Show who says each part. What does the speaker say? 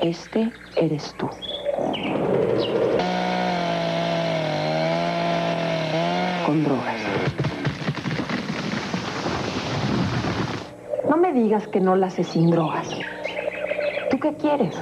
Speaker 1: Este eres tú. Con drogas. No me digas que no la haces sin drogas. ¿Tú qué quieres?